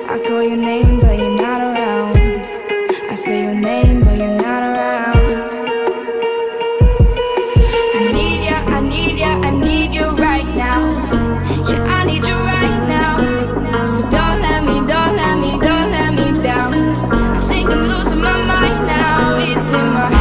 I call your name, but you're not around. I say your name, but you're not around. I need ya, I need ya, I need you right now. Yeah, I need you right now. So don't let me, don't let me, don't let me down. I think I'm losing my mind now. It's in my